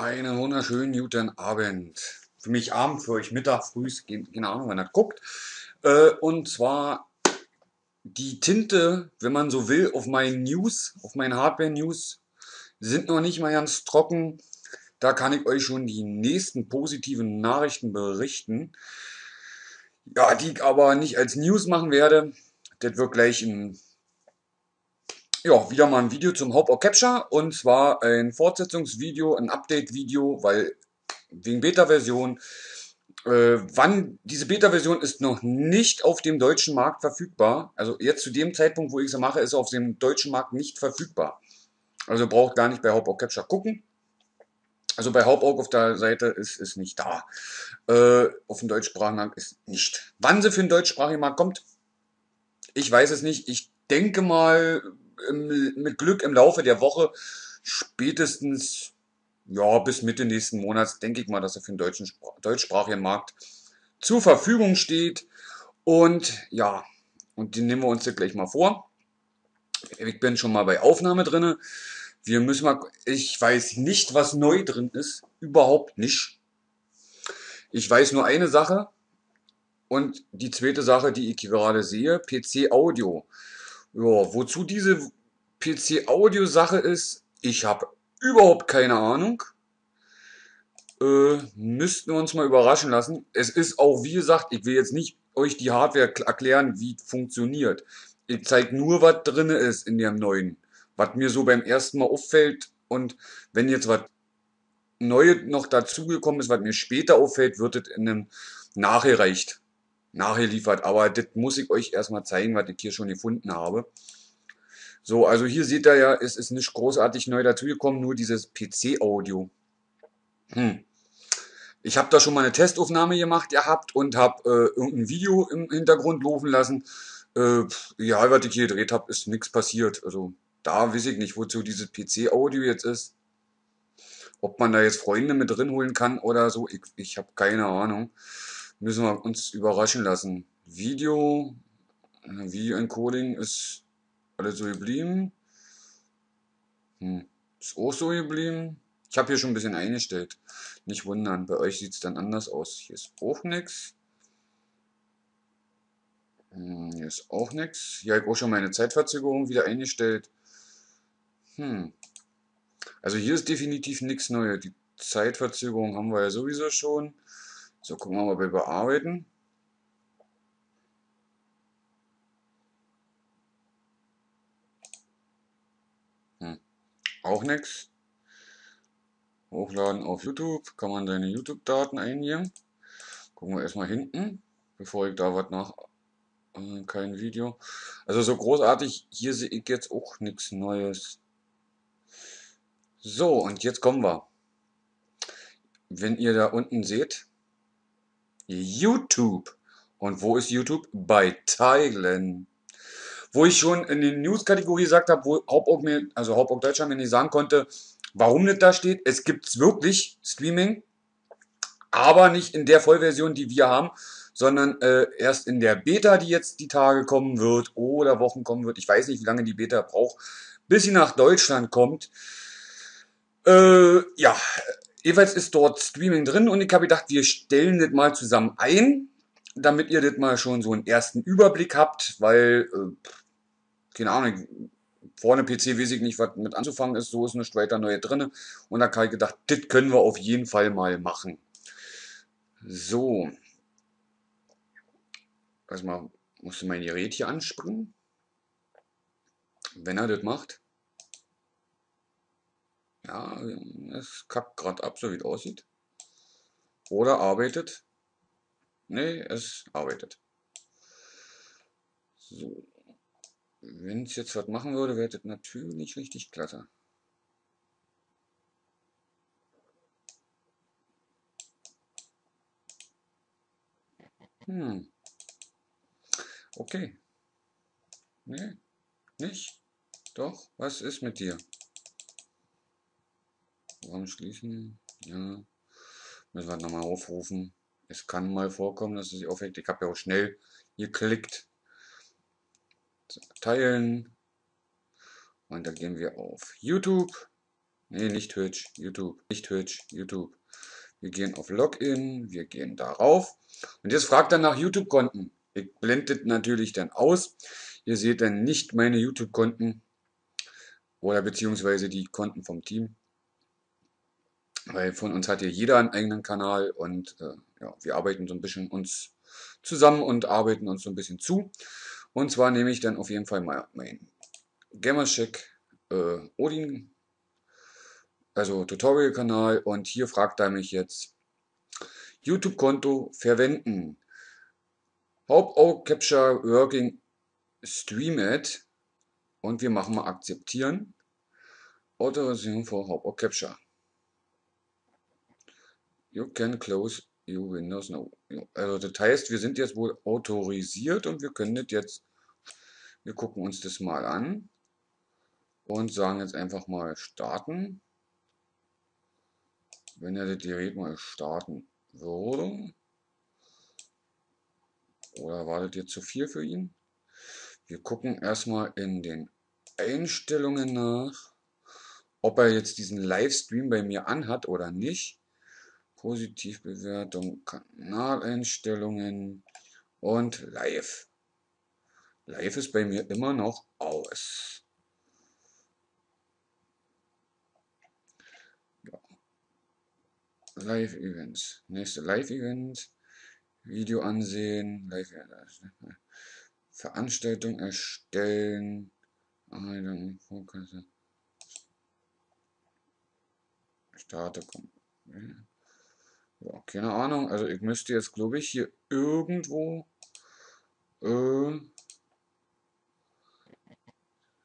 Einen wunderschönen guten Abend. Für mich Abend, für euch Mittag, früh, keine Ahnung, wann das guckt. Äh, und zwar die Tinte, wenn man so will, auf meinen News, auf meinen Hardware-News, sind noch nicht mal ganz trocken. Da kann ich euch schon die nächsten positiven Nachrichten berichten. Ja, die ich aber nicht als News machen werde. Das wird gleich ein ja, wieder mal ein Video zum Hope of Capture und zwar ein Fortsetzungsvideo, ein Update-Video, weil wegen Beta-Version. Äh, wann diese Beta-Version ist noch nicht auf dem deutschen Markt verfügbar. Also jetzt zu dem Zeitpunkt, wo ich sie mache, ist sie auf dem deutschen Markt nicht verfügbar. Also braucht gar nicht bei Hope of Capture gucken. Also bei Hauptauge auf der Seite ist es nicht da. Äh, auf dem deutschsprachigen Markt ist nicht. Wann sie für den deutschsprachigen Markt kommt, ich weiß es nicht. Ich denke mal mit Glück im Laufe der Woche, spätestens ja, bis Mitte nächsten Monats, denke ich mal, dass er für den deutschen, deutschsprachigen Markt zur Verfügung steht. Und ja, und die nehmen wir uns jetzt gleich mal vor. Ich bin schon mal bei Aufnahme drinne. Wir müssen mal, ich weiß nicht, was neu drin ist. Überhaupt nicht. Ich weiß nur eine Sache. Und die zweite Sache, die ich gerade sehe, PC Audio. Ja, wozu diese PC-Audio-Sache ist, ich habe überhaupt keine Ahnung. Äh, müssten wir uns mal überraschen lassen. Es ist auch, wie gesagt, ich will jetzt nicht euch die Hardware erklären, wie funktioniert. Ich zeige nur, was drin ist in dem neuen. Was mir so beim ersten Mal auffällt. Und wenn jetzt was Neues noch dazugekommen ist, was mir später auffällt, wird es in einem nachgereicht nachgeliefert. Aber das muss ich euch erstmal zeigen, was ich hier schon gefunden habe. So, also hier seht ihr ja, es ist nicht großartig neu dazugekommen, nur dieses PC-Audio. Hm. Ich habe da schon mal eine Testaufnahme gemacht gehabt und habe äh, irgendein Video im Hintergrund laufen lassen. Äh, ja, was ich hier gedreht habe, ist nichts passiert. Also da weiß ich nicht, wozu dieses PC-Audio jetzt ist. Ob man da jetzt Freunde mit drin holen kann oder so, ich, ich habe keine Ahnung. Müssen wir uns überraschen lassen. Video, Video Encoding ist alles so geblieben. Hm. Ist auch so geblieben. Ich habe hier schon ein bisschen eingestellt. Nicht wundern, bei euch sieht es dann anders aus. Hier ist auch nichts. Hm, hier ist auch nichts. Hier habe ich auch schon meine Zeitverzögerung wieder eingestellt. Hm. Also hier ist definitiv nichts Neues. Die Zeitverzögerung haben wir ja sowieso schon. So, gucken wir mal bei Bearbeiten. Hm. Auch nichts. Hochladen auf YouTube. Kann man deine YouTube-Daten eingeben. Gucken wir erstmal hinten, bevor ich da was nach. Äh, kein Video. Also so großartig, hier sehe ich jetzt auch nichts Neues. So, und jetzt kommen wir. Wenn ihr da unten seht, YouTube. Und wo ist YouTube? Bei Thailand. Wo ich schon in den News-Kategorie gesagt habe, wo Hauptauge mir, also Hauptauge Deutschland mir nicht sagen konnte, warum das da steht. Es gibt wirklich Streaming, aber nicht in der Vollversion, die wir haben, sondern äh, erst in der Beta, die jetzt die Tage kommen wird oder Wochen kommen wird. Ich weiß nicht, wie lange die Beta braucht, bis sie nach Deutschland kommt. Äh, ja, Jeweils ist dort Streaming drin und ich habe gedacht, wir stellen das mal zusammen ein, damit ihr das mal schon so einen ersten Überblick habt, weil, äh, keine Ahnung, vorne PC weiß ich nicht, was mit anzufangen ist, so ist nichts weiter neue drin. Und da habe ich gedacht, das können wir auf jeden Fall mal machen. So. Erstmal musste mein Gerät hier anspringen. Wenn er das macht. Ja, es kackt gerade ab, so wie es aussieht. Oder arbeitet. Nee, es arbeitet. So. Wenn es jetzt was machen würde, wäre das natürlich richtig klasse. Hm. Okay. Nee, nicht? Doch, was ist mit dir? Programm schließen. Ja. Müssen wir nochmal aufrufen. Es kann mal vorkommen, dass es sich aufhängt. Ich habe ja auch schnell geklickt. Teilen. Und da gehen wir auf YouTube. Nee, nicht Twitch, YouTube. Nicht Twitch, YouTube. Wir gehen auf Login, wir gehen darauf. Und jetzt fragt er nach YouTube-Konten. Ich blende natürlich dann aus. Ihr seht dann nicht meine YouTube-Konten oder beziehungsweise die Konten vom Team. Weil von uns hat hier jeder einen eigenen Kanal und äh, ja, wir arbeiten so ein bisschen uns zusammen und arbeiten uns so ein bisschen zu. Und zwar nehme ich dann auf jeden Fall mein Gamercheck äh, Odin, also Tutorial-Kanal und hier fragt er mich jetzt YouTube-Konto verwenden. Hope Capture Working Stream Ad und wir machen mal akzeptieren. Autorisierung for Hope Capture. You can close your Windows now. Also das heißt, wir sind jetzt wohl autorisiert und wir können das jetzt, wir gucken uns das mal an und sagen jetzt einfach mal starten. Wenn er das Gerät mal starten würde. Oder war das jetzt zu viel für ihn? Wir gucken erstmal in den Einstellungen nach, ob er jetzt diesen Livestream bei mir anhat oder nicht. Positivbewertung, Kanaleinstellungen und Live. Live ist bei mir immer noch aus. Ja. Live-Events. Nächste Live-Event. Video ansehen. Live Veranstaltung erstellen. Einladung, Vorkasse. Starte. Ja, keine Ahnung. Also ich müsste jetzt, glaube ich, hier irgendwo äh,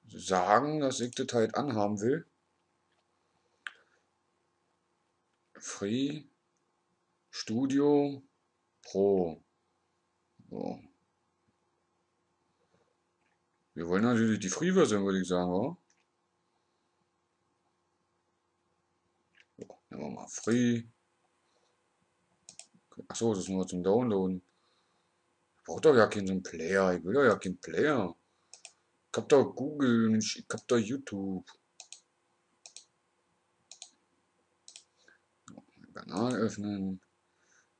sagen, dass ich das halt anhaben will. Free Studio Pro. So. Wir wollen natürlich die Free-Version, würde ich sagen, oder? So, nehmen wir mal Free. Achso, das ist nur zum Downloaden. Ich brauche doch ja keinen Player. Ich will doch ja keinen Player. Ich hab doch Google, ich hab doch YouTube. Kanal öffnen.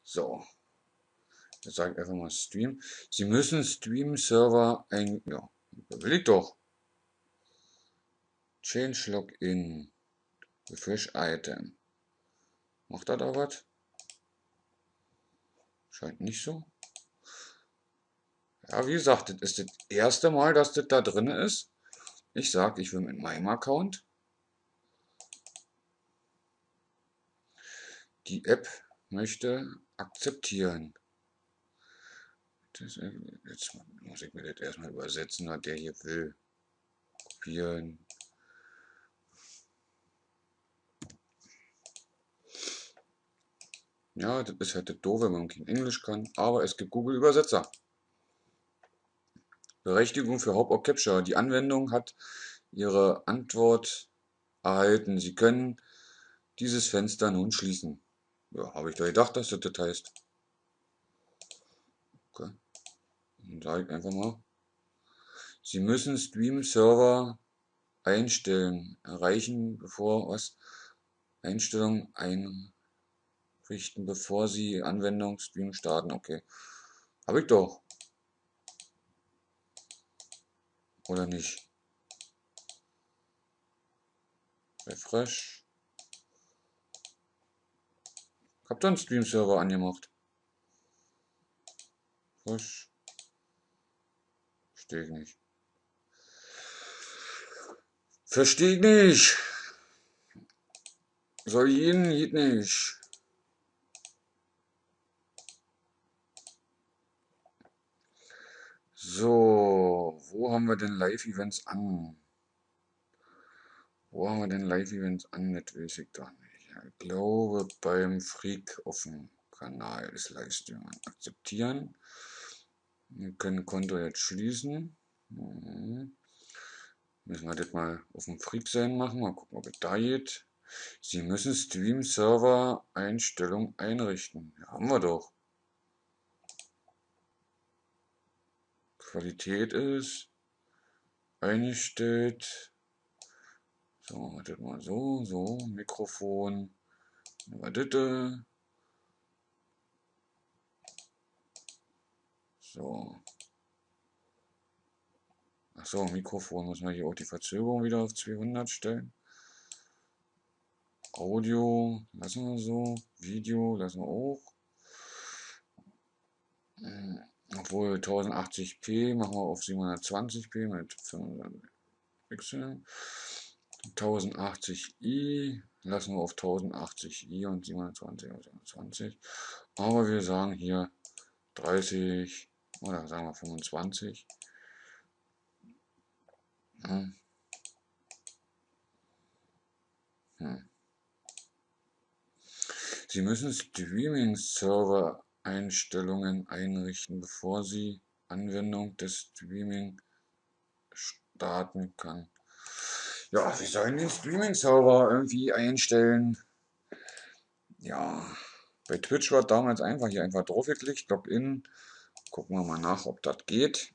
So. Jetzt sage ich einfach mal Stream. Sie müssen Stream-Server ein... Ja, will ich doch. Change Login. Refresh Item. Macht er da was? Scheint nicht so. Ja, wie gesagt, das ist das erste Mal, dass das da drin ist. Ich sage, ich will mit meinem Account die App möchte akzeptieren. Das, jetzt muss ich mir das erstmal übersetzen, was der hier will. Kopieren. Ja, das ist halt das doof, wenn man kein Englisch kann, aber es gibt Google Übersetzer. Berechtigung für Hop or Capture. Die Anwendung hat ihre Antwort erhalten. Sie können dieses Fenster nun schließen. Ja, habe ich da gedacht, dass das das heißt. Okay. Dann sage ich einfach mal. Sie müssen Stream-Server einstellen, erreichen, bevor was Einstellungen ein richten, bevor Sie Anwendung Stream starten. Okay. Habe ich doch. Oder nicht? Refresh. Ich hab da einen Stream-Server angemacht. Refresh. Verstehe ich nicht. Verstehe ich nicht. Soll jeden, geht nicht. So, wo haben wir denn Live-Events an? Wo haben wir denn Live-Events an? Das weiß ich doch nicht. Ich glaube, beim Freak auf dem Kanal ist Livestream akzeptieren. Wir können Konto jetzt schließen. Mhm. Müssen wir das mal auf dem Freak sein machen. Mal gucken, ob es da geht. Sie müssen Stream-Server-Einstellung einrichten. Ja, haben wir doch. Qualität ist eingestellt. So, das mal so, so, Mikrofon, Warte. So. Achso, Mikrofon muss man hier auch die Verzögerung wieder auf 200 stellen. Audio lassen wir so. Video lassen wir auch. Obwohl 1080p machen wir auf 720p mit 500 Pixel. 1080i lassen wir auf 1080i und 720 auf 720. Aber wir sagen hier 30 oder sagen wir 25. Hm. Hm. Sie müssen Streaming-Server-Einstellungen einrichten, bevor Sie Anwendung des Streaming starten kann. Ja, wir sollen den Streaming-Server irgendwie einstellen. Ja, bei Twitch war damals einfach hier einfach drauf geklickt, Login. Gucken wir mal nach, ob das geht.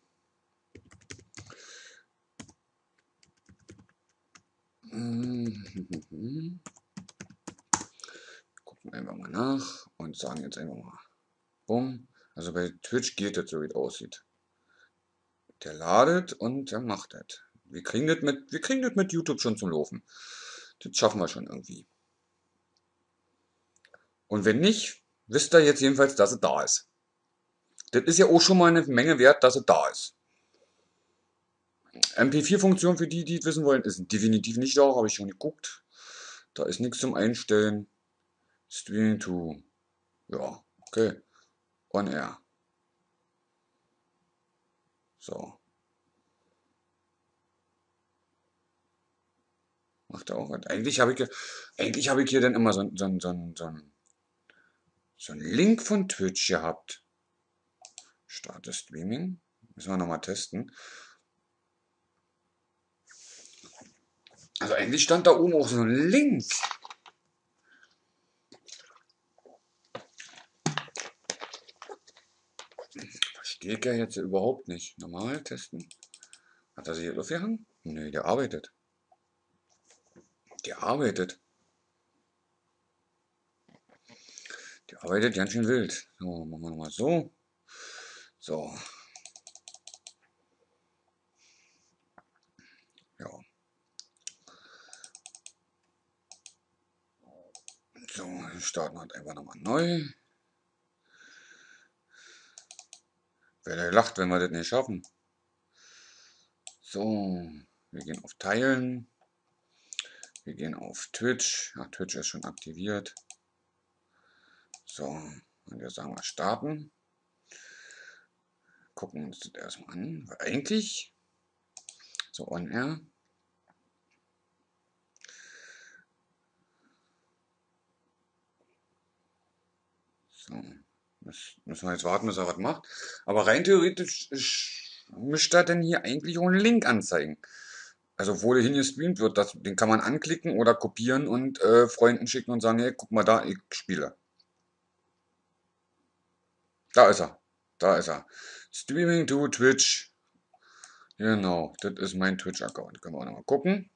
Gucken wir einfach mal nach und sagen jetzt einfach mal Bumm. Also bei Twitch geht das so, wie es aussieht. Der ladet und der macht das. Wir kriegen das mit, wir kriegen das mit YouTube schon zum Laufen. Das schaffen wir schon irgendwie. Und wenn nicht, wisst ihr jetzt jedenfalls, dass es da ist. Das ist ja auch schon mal eine Menge wert, dass es da ist. MP4-Funktion für die, die es wissen wollen, ist definitiv nicht da, habe ich schon geguckt. Da ist nichts zum Einstellen. Streaming to, ja, okay, on air. So. Macht er auch was. Eigentlich habe ich, eigentlich habe ich hier dann immer so, so, so, so, so einen Link von Twitch gehabt. Starte Streaming. Müssen wir nochmal testen. Also eigentlich stand da oben auch so ein Link. Ich ja jetzt überhaupt nicht. Normal testen. Hat er sich jetzt aufgehangen? Nö, der arbeitet. Der arbeitet. Der arbeitet ganz schön wild. So, machen wir nochmal so. So. Ja. So, wir starten halt einfach nochmal neu. Wer lacht, wenn wir das nicht schaffen. So, wir gehen auf Teilen. Wir gehen auf Twitch. Ach, Twitch ist schon aktiviert. So, und jetzt sagen wir starten. Gucken uns das erstmal an. Weil eigentlich, so on air. So, müssen wir jetzt warten, bis er was macht. Aber rein theoretisch müsste er denn hier eigentlich auch einen Link anzeigen. Also wo der hingestreamt wird, das, den kann man anklicken oder kopieren und äh, Freunden schicken und sagen, hey, guck mal da, ich spiele. Da ist er. Da ist er. Streaming to Twitch. Genau, das ist mein Twitch-Account. Können wir auch nochmal gucken.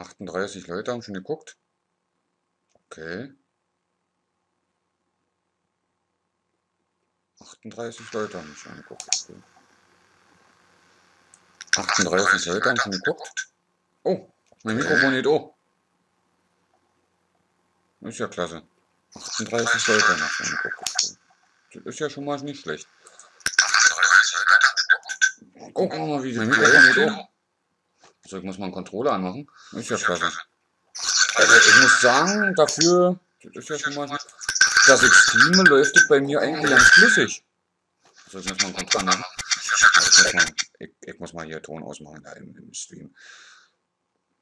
Achtunddreißig Leute haben schon geguckt. Okay. 38 Leute haben mich angeguckt. Okay. 38 Leute haben schon geguckt. Oh, mein Mikrofon geht auch. Ist ja klasse. 38 Leute haben mich angeguckt. Das ist ja schon mal nicht schlecht. Oh, guck mal, wie mein Mikrofon geht auch. So, ich muss mal einen Controller anmachen. Ist ja klasse. Also ich muss sagen, dafür, das ist ja schon mal, das Extreme läuft das bei mir eigentlich ganz flüssig. So, jetzt muss man Kontrolle machen. Ich, ich, muss mal hier Ton ausmachen da im, im Stream.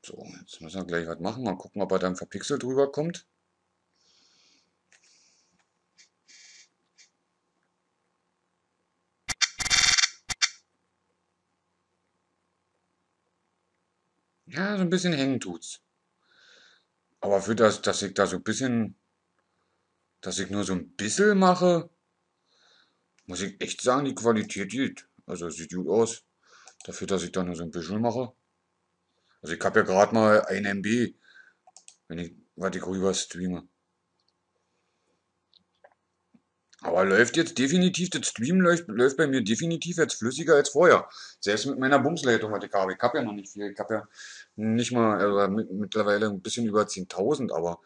So, jetzt müssen wir gleich was machen. Mal gucken, ob er dann verpixelt drüber kommt. Ja, so ein bisschen hängen tut's. Aber für das, dass ich da so ein bisschen dass ich nur so ein bisschen mache, muss ich echt sagen, die Qualität geht. Also sieht gut aus. Dafür, dass ich da nur so ein bisschen mache. Also ich habe ja gerade mal ein MB, wenn ich, was ich rüber streame. Aber läuft jetzt definitiv, das Stream läuft, läuft bei mir definitiv jetzt flüssiger als vorher. Selbst mit meiner Bumsleitung, was ich habe. Ich habe ja noch nicht viel. Ich habe ja nicht mal, also mittlerweile ein bisschen über 10.000, aber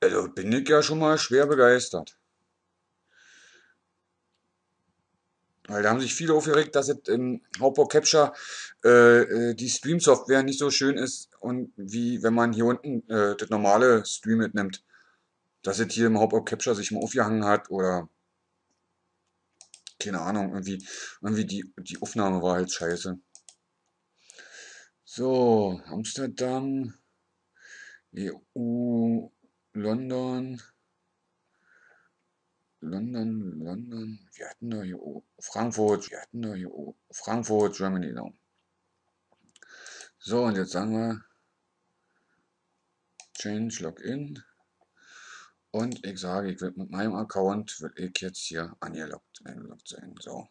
also bin ich ja schon mal schwer begeistert. Weil da haben sich viele aufgeregt, dass es im Hauptbau Capture äh, äh, die Stream-Software nicht so schön ist und wie wenn man hier unten äh, das normale Stream mitnimmt. Dass es hier im Hauptbau Capture sich mal aufgehangen hat oder keine Ahnung, irgendwie, irgendwie die, die Aufnahme war halt scheiße. So, Amsterdam, EU, London. London, London, wir hatten da hier Frankfurt, wir hatten da hier Frankfurt, Germany, no. So, und jetzt sagen wir Change Login. Und ich sage, ich will mit meinem Account, will ich jetzt hier angeloggt, eingeloggt sein. So.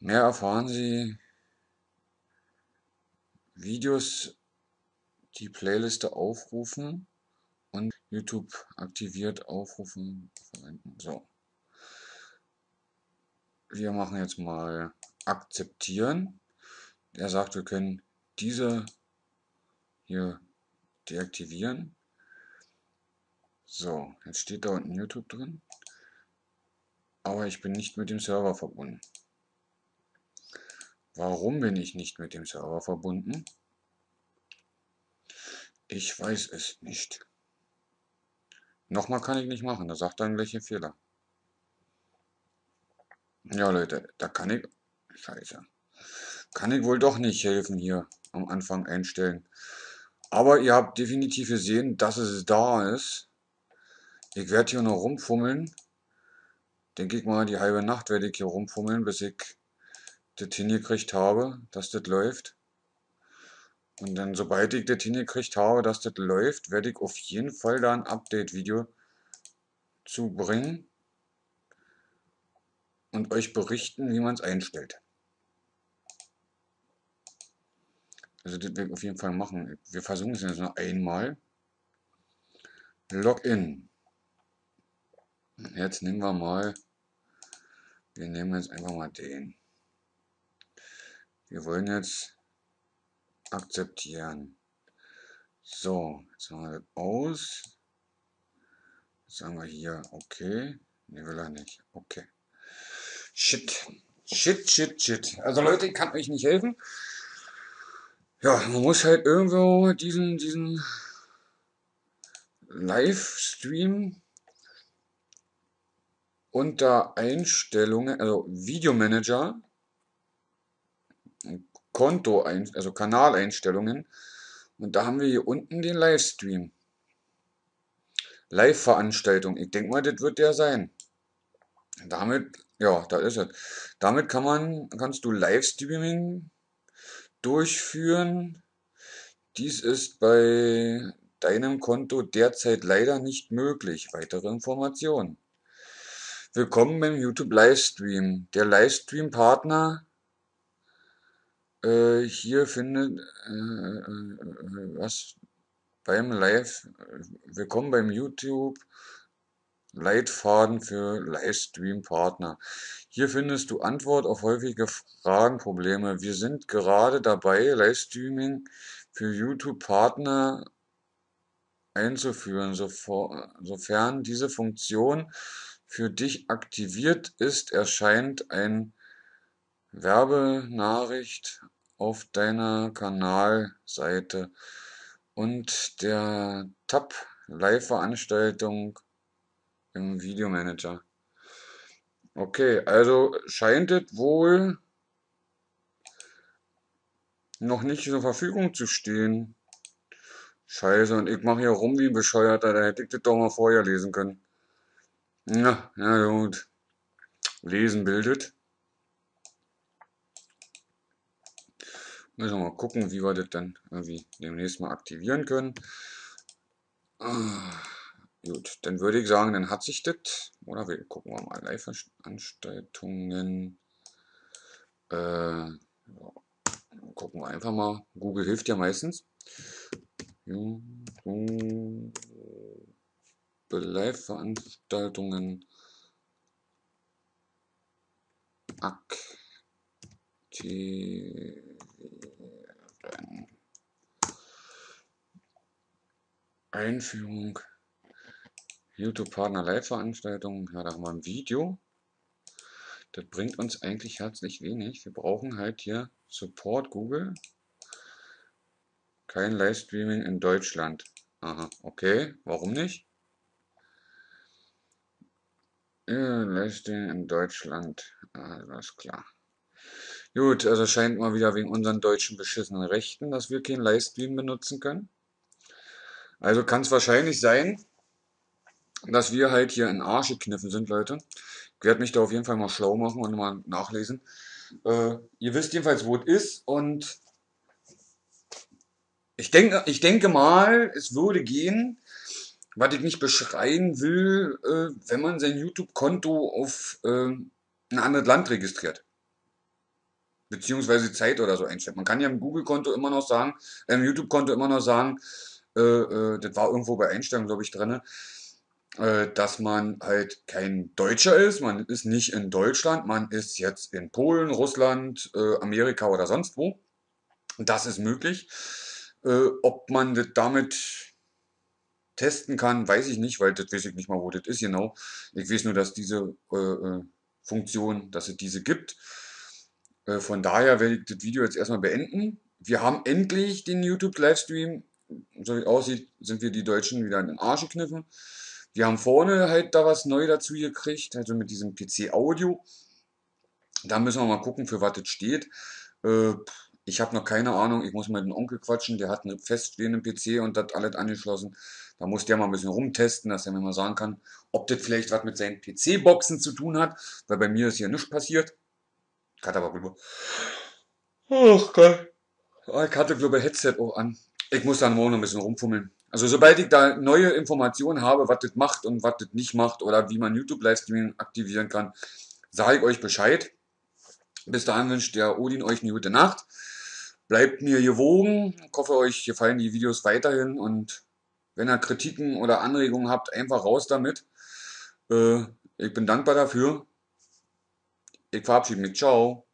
Mehr erfahren Sie Videos, die Playliste aufrufen und YouTube aktiviert aufrufen verwenden. So. Wir machen jetzt mal akzeptieren. Er sagt, wir können diese hier deaktivieren. So, jetzt steht da unten YouTube drin. Aber ich bin nicht mit dem Server verbunden. Warum bin ich nicht mit dem Server verbunden? Ich weiß es nicht. Nochmal kann ich nicht machen, da sagt dann gleich ein Fehler. Ja Leute, da kann ich... Scheiße. Kann ich wohl doch nicht helfen hier am Anfang einstellen. Aber ihr habt definitiv gesehen, dass es da ist. Ich werde hier noch rumfummeln. Denke ich mal, die halbe Nacht werde ich hier rumfummeln, bis ich das hingekriegt habe, dass das läuft. Und dann, sobald ich das hingekriegt habe, dass das läuft, werde ich auf jeden Fall da ein Update-Video zu bringen und euch berichten, wie man es einstellt. Also das werde ich auf jeden Fall machen. Wir versuchen es jetzt noch einmal. Login. Jetzt nehmen wir mal, wir nehmen jetzt einfach mal den. Wir wollen jetzt akzeptieren. So, jetzt machen wir das aus. Jetzt sagen wir hier, okay. Ne, will er nicht. Okay. Shit. Shit, shit, shit. Also Leute, ich kann euch nicht helfen. Ja, man muss halt irgendwo diesen, diesen Livestream unter Einstellungen, also Videomanager Konto, also Kanaleinstellungen. Und da haben wir hier unten den Livestream. Live-Veranstaltung. Ich denke mal, das wird der sein. Damit, ja, da ist es. Damit kann man, kannst du Livestreaming durchführen. Dies ist bei deinem Konto derzeit leider nicht möglich. Weitere Informationen. Willkommen beim YouTube Livestream. Der Livestream-Partner äh, hier findet äh, äh, was beim Live, willkommen beim YouTube Leitfaden für Livestream-Partner. Hier findest du Antwort auf häufige Fragen, Probleme. Wir sind gerade dabei, Livestreaming für YouTube-Partner einzuführen. Sofern diese Funktion für dich aktiviert ist, erscheint ein Werbenachricht auf deiner Kanalseite und der Tab Live-Veranstaltung im Videomanager. Okay, also scheint es wohl noch nicht zur Verfügung zu stehen. Scheiße, und ich mache hier rum wie ein Bescheuerter, da hätte ich das doch mal vorher lesen können. Na, ja gut. Lesen bildet. Müssen wir mal gucken, wie wir das dann irgendwie demnächst mal aktivieren können. Gut, dann würde ich sagen, dann hat sich das. Oder wir gucken wir mal Live-Veranstaltungen. Äh, ja, gucken wir einfach mal. Google hilft ja meistens. Live-Veranstaltungen aktivieren. Einführung. YouTube-Partner Live-Veranstaltungen. Ja, da haben wir ein Video. Das bringt uns eigentlich herzlich wenig. Wir brauchen halt hier Support Google. Kein Livestreaming in Deutschland. Aha, okay. Warum nicht? Ja, Livestreaming in Deutschland. Alles klar. Gut, also scheint mal wieder wegen unseren deutschen beschissenen Rechten, dass wir keinen Livestream benutzen können. Also kann es wahrscheinlich sein, dass wir halt hier in Arsch gekniffen sind, Leute. Ich werde mich da auf jeden Fall mal schlau machen und mal nachlesen. Äh, ihr wisst jedenfalls, wo es ist und ich denke, ich denke mal, es würde gehen, was ich nicht beschreien will, äh, wenn man sein YouTube-Konto auf äh, ein anderes Land registriert. Beziehungsweise Zeit oder so einstellt. Man kann ja im Google-Konto immer noch sagen, im YouTube-Konto immer noch sagen, äh, äh, das war irgendwo bei Einstellungen, glaube ich, drin, äh, dass man halt kein Deutscher ist, man ist nicht in Deutschland, man ist jetzt in Polen, Russland, äh, Amerika oder sonst wo. Das ist möglich. Äh, ob man das damit testen kann, weiß ich nicht, weil das weiß ich nicht mal, wo das ist genau. Ich weiß nur, dass diese äh, äh Funktion, dass es diese gibt. Äh, von daher werde ich das Video jetzt erstmal beenden. Wir haben endlich den YouTube-Livestream. So wie es aussieht, sind wir die Deutschen wieder in den Arsch gekniffen. Wir haben vorne halt da was neu dazu gekriegt, also mit diesem PC-Audio. Da müssen wir mal gucken, für was das steht. Äh, ich habe noch keine Ahnung, ich muss mit dem Onkel quatschen, der hat einen feststehenden PC und das alles angeschlossen. Da muss der mal ein bisschen rumtesten, dass er mir mal sagen kann, ob das vielleicht was mit seinen PC-Boxen zu tun hat, weil bei mir ist hier nichts passiert. Ich hatte aber rüber. Ach Gott. Ich hatte, glaube ich, Headset auch an. Ich muss dann morgen ein bisschen rumfummeln. Also sobald ich da neue Informationen habe, was das macht und was das nicht macht oder wie man YouTube-Livestreaming aktivieren kann, sage ich euch Bescheid. Bis dahin wünscht der Odin euch eine gute Nacht. Bleibt mir gewogen. Ich hoffe, euch gefallen die Videos weiterhin und wenn ihr Kritiken oder Anregungen habt, einfach raus damit. Äh, ich bin dankbar dafür. Ich verabschiede mich. Ciao.